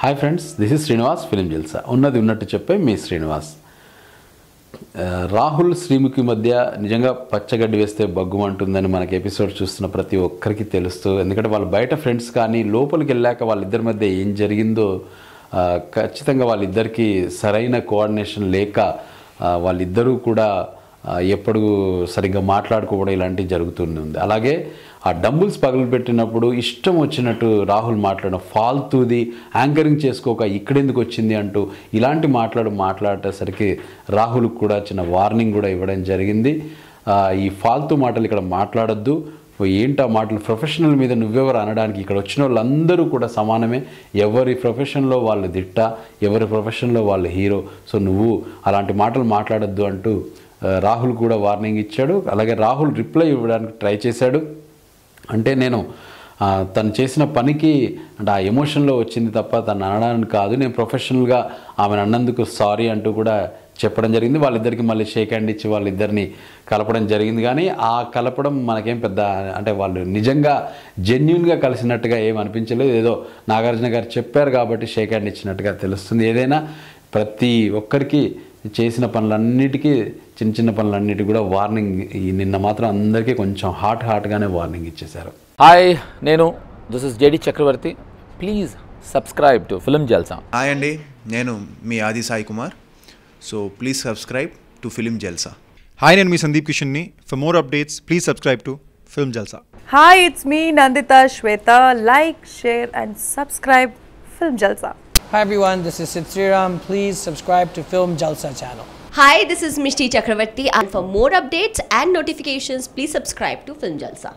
Hi friends this is Srinivas film Jalsa. ఉన్నది ఉన్నట్టు చెప్పే మీ శ్రీనివాస్. రాహుల్ శ్రీముఖి మధ్య నిజంగా పచ్చగడ్డి వేస్తే బగ్గుమంటుందని మనకి ఎపిసోడ్ చూస్తున్న ప్రతి ఒక్కరికి తెలుస్తూ ఎందుకంటే వాళ్ళు బయట ఫ్రెండ్స్ కానీ లోపలికి వెళ్ళాక వాళ్ళిద్దరి మధ్య ఏం జరిగిందో ఖచ్చితంగా వాళ్ళిద్దరికీ సరైన కోఆర్డినేషన్ లేక వాళ్ళిద్దరూ కూడా ఎప్పుడు సరిగ్గా మాట్లాడుకోవడం ఇలాంటివి జరుగుతూనే ఉంది. అలాగే ఆ డంబుల్స్ పగలబెట్టినప్పుడు ఇష్టం వచ్చినట్టు రాహుల్ మాట్లాడడం ఫాల్తూది యాంకరింగ్ చేసుకోక ఇక్కడెందుకు వచ్చింది అంటూ ఇలాంటి మాట్లాడు మాట్లాడేసరికి రాహుల్ కూడా చిన్న వార్నింగ్ కూడా ఇవ్వడం జరిగింది. ఈ ఫాల్తూ మాటలు ఇక్కడ మాట్లాడొద్దు. ఏంటా మాటలు? ప్రొఫెషనల్ మీద నువ్వెవరు అనడానికి ఇక్కడ వచ్చిన వాళ్ళందరూ కూడా సమానమే. ఎవరి ప్రొఫెషన్లో వాళ్ళు దిట్ట ఎవరి ప్రొఫెషన్లో వాళ్ళు హీరో. సో నువ్వు అలాంటి మాటలు మాట్లాడొద్దు అంటూ రాహుల్ కూడా వార్నింగ్ ఇచ్చాడు. అలాగే రాహుల్ రిప్లై ఇవ్వడానికి ట్రై చేశాడు. అంటే నేను తను చేసిన పనికి అంటే ఆ ఎమోషన్లో వచ్చింది తప్ప తను అనడానికి కాదు. నేను ప్రొఫెషనల్గా ఆమెను అన్నందుకు సారీ అంటూ కూడా చెప్పడం జరిగింది. వాళ్ళిద్దరికి మళ్ళీ షేక్ హ్యాండ్ ఇచ్చి వాళ్ళిద్దరిని కలపడం జరిగింది. కానీ ఆ కలపడం మనకేం పెద్ద అంటే వాళ్ళు నిజంగా జెన్యున్గా కలిసినట్టుగా ఏం అనిపించలేదు. ఏదో నాగార్జున గారు చెప్పారు కాబట్టి షేక్ హ్యాండ్ ఇచ్చినట్టుగా తెలుస్తుంది. ఏదైనా ప్రతి ఒక్కరికి చేసిన పనులన్నిటికీ చిన్న చిన్న పనులన్నిటికీ కూడా వార్నింగ్ ఈ నిన్న మాత్రం అందరికీ కొంచెం హాట్ హాట్గానే వార్నింగ్ ఇచ్చేశారు. హాయ్ నేను this is JD Chakravarthy please subscribe to film Jalsa hi అండి నేను మీ Aadi Sai Kumar. So please subscribe to film Jalsa hi నేను మీ Sandeep కిషన్ని. For more updates please subscribe to film Jalsa Hi, it's me Nandita Shweta. Like, share, and subscribe Film Jalsa. Hi everyone, this is Sid Sriram. Please subscribe to Film Jalsa channel. Hi, this is Mishti Chakravarti and for more updates and notifications, please subscribe to Film Jalsa.